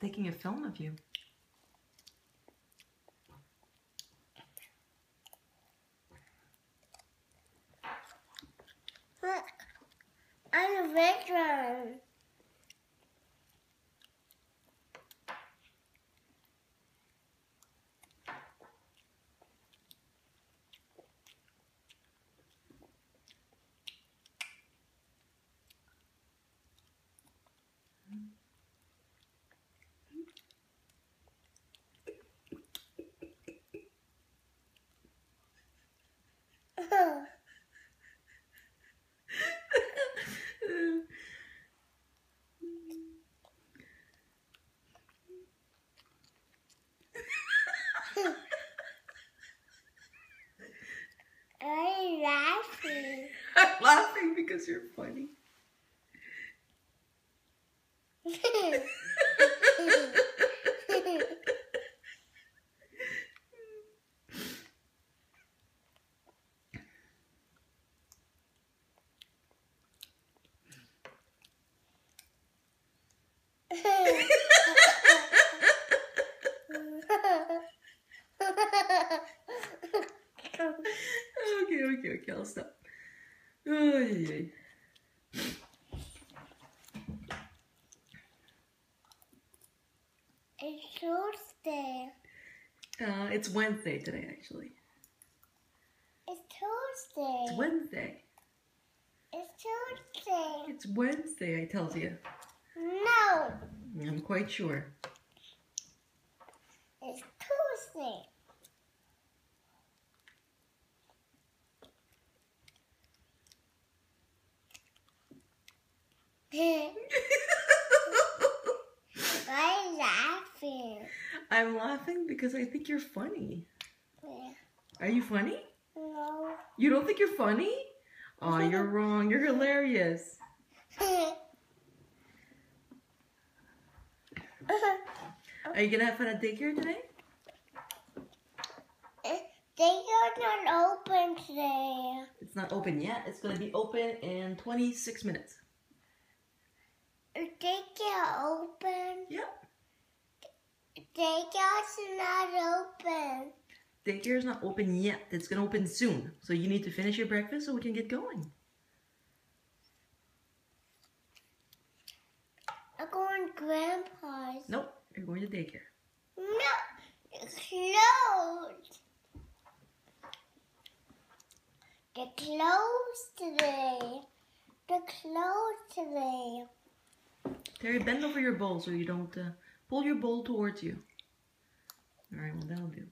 taking a film of you. I'm a veteran. I'm laughing. Laughing because you're funny. Okay, okay, okay, I'll stop. It's Tuesday. Uh, it's Wednesday today, actually. It's Tuesday. It's Wednesday. It's Tuesday. It's Wednesday, I tells you. No, I'm quite sure. it's Tuesday. I'm laughing. I'm laughing because I think you're funny. Are you funny? No. You don't think you're funny? Oh, you're wrong. You're hilarious. Are you gonna have fun at daycare today? Uh, they are not open today. It's not open yet. It's gonna be open in 26 minutes. They get open. Yep. Are not open. Daycare is not open yet. It's gonna open soon. So you need to finish your breakfast so we can get going. I'm going to grandpa's. Nope. You're going to daycare. No, it's closed. They're closed today. They're closed today. Terry, bend over your bowl so you don't uh, pull your bowl towards you. All right, well that'll do.